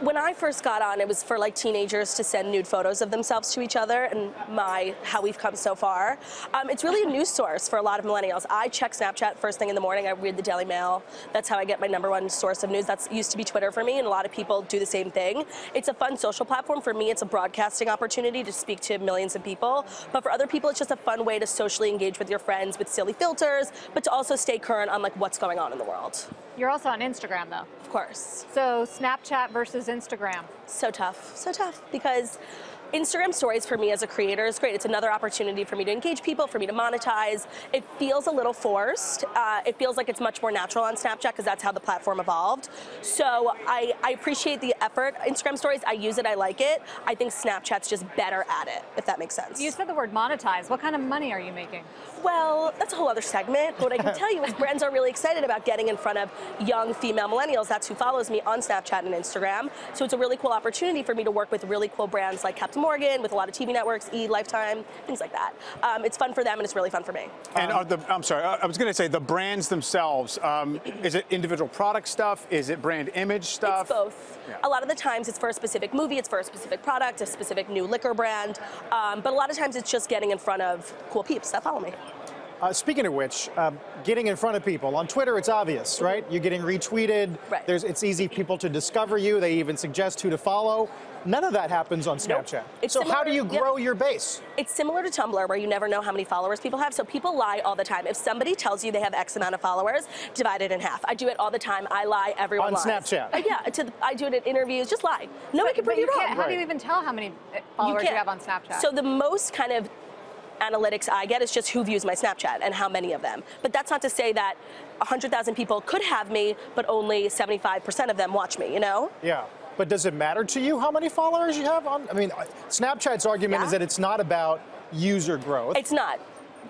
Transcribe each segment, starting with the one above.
when I first got on, it was for like teenagers to send nude photos of themselves to each other, and my how we've come so far. Um, it's really a news source for a lot of millennials. I check Snapchat first thing in the morning. I read the Daily Mail. That's how I get my number one source of news. That's used to be Twitter for me, and a lot of people do the same thing. It's a fun social platform for me. It's a broadcasting opportunity to speak to millions of people. But for other people, it's just a fun way to socially engage with your friends with silly filters, but to also stay current on like what's going on in the world. You're also on Instagram, though. Of course. So Snapchat versus Instagram. So tough, so tough because Instagram stories for me as a creator is great. It's another opportunity for me to engage people, for me to monetize. It feels a little forced. Uh, it feels like it's much more natural on Snapchat because that's how the platform evolved. So I, I appreciate the effort. Instagram stories, I use it, I like it. I think Snapchat's just better at it, if that makes sense. You said the word monetize. What kind of money are you making? Well, that's a whole other segment. But what I can tell you is brands are really excited about getting in front of young female millennials. That's who follows me on Snapchat and Instagram. So it's a really cool opportunity for me to work with really cool brands like Captain Morgan, with a lot of TV networks, E! Lifetime, things like that. Um, it's fun for them and it's really fun for me. And are the, I'm sorry, I was going to say the brands themselves, um, is it individual product stuff? Is it brand image stuff? It's both. Yeah. A lot of the times it's for a specific movie, it's for a specific product, a specific new liquor brand. Um, but a lot of times it's just getting in front of cool peeps that follow me. Uh, speaking of which, uh, getting in front of people on Twitter, it's obvious, right? You're getting retweeted. Right. There's, it's easy for people to discover you. They even suggest who to follow. None of that happens on Snapchat. Nope. so similar, how do you grow yep. your base? It's similar to Tumblr, where you never know how many followers people have. So people lie all the time. If somebody tells you they have X amount of followers, divide it in half. I do it all the time. I lie. Everyone on lies. Snapchat. Uh, yeah, the, I do it in interviews. Just lie. No one can prove you, you wrong. How do you even tell how many followers you, you have on Snapchat? So the most kind of analytics I get is just who views my Snapchat and how many of them. But that's not to say that 100,000 people could have me, but only 75% of them watch me, you know? Yeah. But does it matter to you how many followers you have on? I mean, uh, Snapchat's argument yeah. is that it's not about user growth. It's not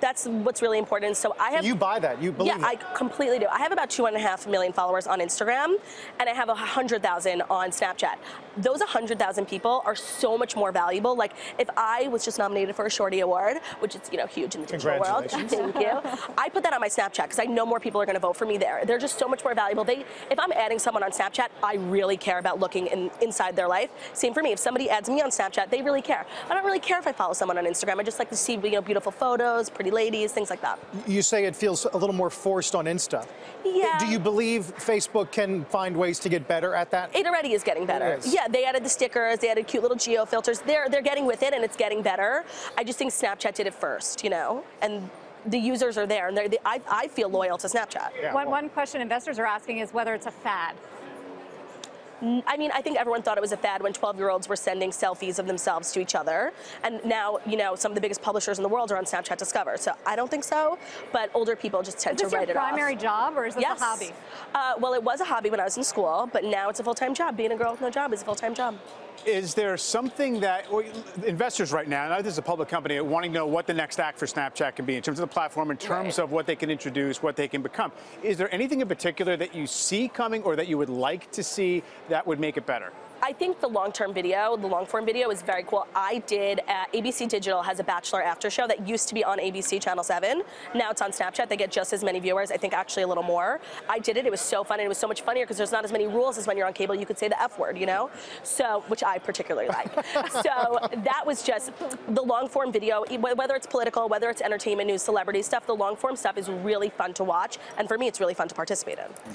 that's what's really important. So I have. You buy that? You believe? Yeah, I completely do. I have about two and a half million followers on Instagram, and I have a hundred thousand on Snapchat. Those hundred thousand people are so much more valuable. Like if I was just nominated for a Shorty Award, which is you know huge in the digital world. Thank you. I put that on my Snapchat because I know more people are going to vote for me there. They're just so much more valuable. They, if I'm adding someone on Snapchat, I really care about looking in, inside their life. Same for me. If somebody adds me on Snapchat, they really care. I don't really care if I follow someone on Instagram. I just like to see you know beautiful photos, pretty ladies, things like that. You say it feels a little more forced on Insta. Yeah. Do you believe Facebook can find ways to get better at that? It already is getting better. Yeah, they added the stickers, they added cute little geo filters. They're they're getting with it and it's getting better. I just think Snapchat did it first, you know, and the users are there, and they, I, I feel loyal to Snapchat. Yeah, one, one question investors are asking is whether it's a fad. I mean, I think everyone thought it was a fad when 12-year-olds were sending selfies of themselves to each other. And now, you know, some of the biggest publishers in the world are on Snapchat Discover. So I don't think so, but older people just tend to write it off. Is this your primary job or is this yes. a hobby? Uh, well, it was a hobby when I was in school, but now it's a full-time job. Being a girl with no job is a full-time job. Is there something that investors right now, now this is a public company, wanting to know what the next act for Snapchat can be in terms of the platform, in terms right. of what they can introduce, what they can become. Is there anything in particular that you see coming or that you would like to see that would make it better? I think the long-term video, the long-form video is very cool. I did, uh, ABC Digital has a Bachelor after show that used to be on ABC Channel 7. Now it's on Snapchat. They get just as many viewers, I think actually a little more. I did it. It was so fun and it was so much funnier because there's not as many rules as when you're on cable. You could say the F word, you know? So, which I particularly like. so that was just the long-form video, whether it's political, whether it's entertainment news, celebrity stuff, the long-form stuff is really fun to watch. And for me, it's really fun to participate in.